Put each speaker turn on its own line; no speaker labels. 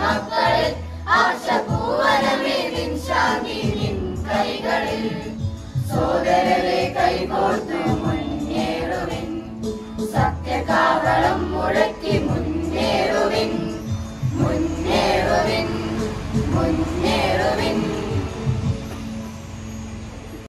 മക്കളിൽ ആശപൂവനമേ നിൻ നിൻ കൈകളിൽ. സോദരരെ കൈകോർത്തു മുന്നേറുവിൻ. സത്യകാവളം മുഴക്കി മുന്നേറുവിൻ. മുന്നേറുവിൻ മുന്നേറുവിൻ.